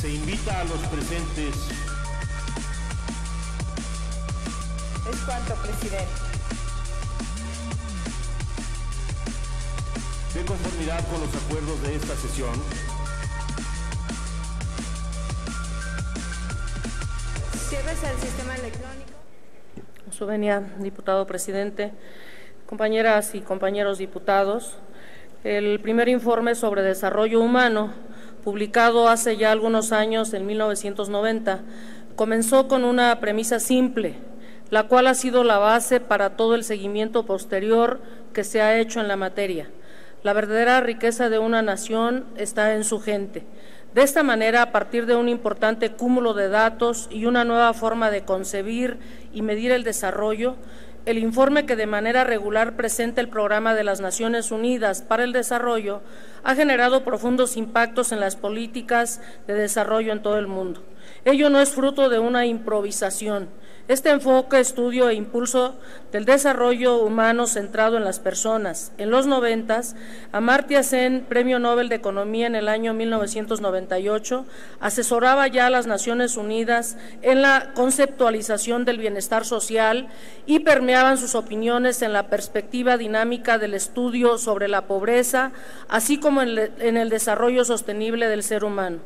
Se invita a los presentes. Es cuanto, presidente. De conformidad con los acuerdos de esta sesión, Cierres el sistema electrónico. Su venia, diputado presidente, compañeras y compañeros diputados, el primer informe sobre desarrollo humano, publicado hace ya algunos años, en 1990, comenzó con una premisa simple, la cual ha sido la base para todo el seguimiento posterior que se ha hecho en la materia. La verdadera riqueza de una nación está en su gente. De esta manera, a partir de un importante cúmulo de datos y una nueva forma de concebir y medir el desarrollo, el informe que de manera regular presenta el Programa de las Naciones Unidas para el Desarrollo ha generado profundos impactos en las políticas de desarrollo en todo el mundo. Ello no es fruto de una improvisación. Este enfoque, estudio e impulso del desarrollo humano centrado en las personas. En los noventas, Amartya Sen, Premio Nobel de Economía en el año 1998, asesoraba ya a las Naciones Unidas en la conceptualización del bienestar social y permeaban sus opiniones en la perspectiva dinámica del estudio sobre la pobreza, así como en el desarrollo sostenible del ser humano.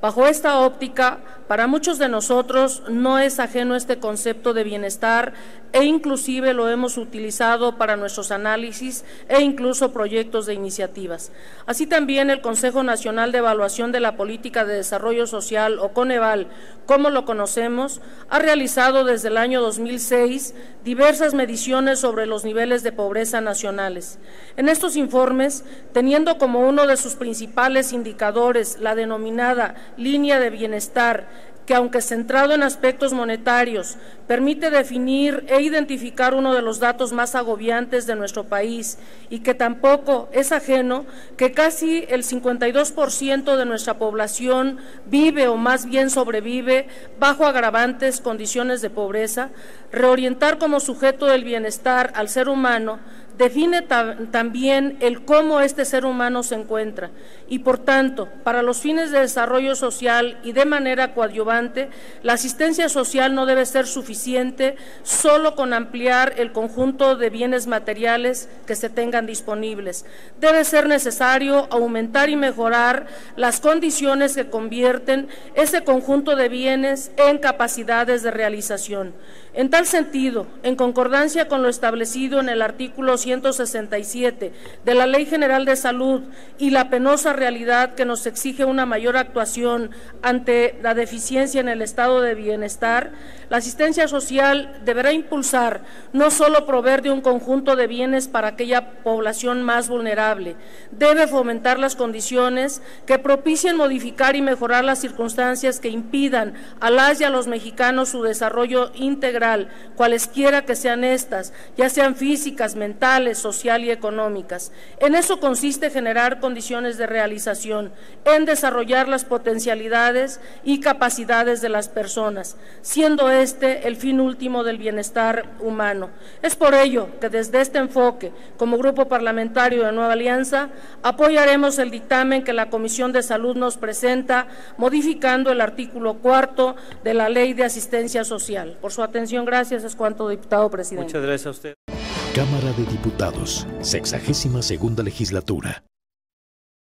Bajo esta óptica, para muchos de nosotros no es ajeno este concepto de bienestar e inclusive lo hemos utilizado para nuestros análisis e incluso proyectos de iniciativas. Así también el Consejo Nacional de Evaluación de la Política de Desarrollo Social, o Coneval, como lo conocemos, ha realizado desde el año 2006 diversas mediciones sobre los niveles de pobreza nacionales. En estos informes, teniendo como uno de sus principales indicadores la denominada línea de bienestar que aunque centrado en aspectos monetarios, permite definir e identificar uno de los datos más agobiantes de nuestro país y que tampoco es ajeno que casi el 52% de nuestra población vive o más bien sobrevive bajo agravantes condiciones de pobreza, reorientar como sujeto del bienestar al ser humano define también el cómo este ser humano se encuentra y, por tanto, para los fines de desarrollo social y de manera coadyuvante, la asistencia social no debe ser suficiente solo con ampliar el conjunto de bienes materiales que se tengan disponibles. Debe ser necesario aumentar y mejorar las condiciones que convierten ese conjunto de bienes en capacidades de realización. En tal sentido, en concordancia con lo establecido en el artículo 167 de la Ley General de Salud y la penosa realidad que nos exige una mayor actuación ante la deficiencia en el estado de bienestar, la asistencia social deberá impulsar no solo proveer de un conjunto de bienes para aquella población más vulnerable, debe fomentar las condiciones que propicien modificar y mejorar las circunstancias que impidan a las y a los mexicanos su desarrollo integral, cualesquiera que sean estas, ya sean físicas, mentales, social y económicas. En eso consiste generar condiciones de realización, en desarrollar las potencialidades y capacidades de las personas, siendo este el fin último del bienestar humano. Es por ello que desde este enfoque, como Grupo Parlamentario de Nueva Alianza, apoyaremos el dictamen que la Comisión de Salud nos presenta, modificando el artículo cuarto de la Ley de Asistencia Social. Por su atención, gracias. Es cuanto, diputado presidente. Muchas gracias a usted. Cámara de Diputados, sexagésima segunda legislatura.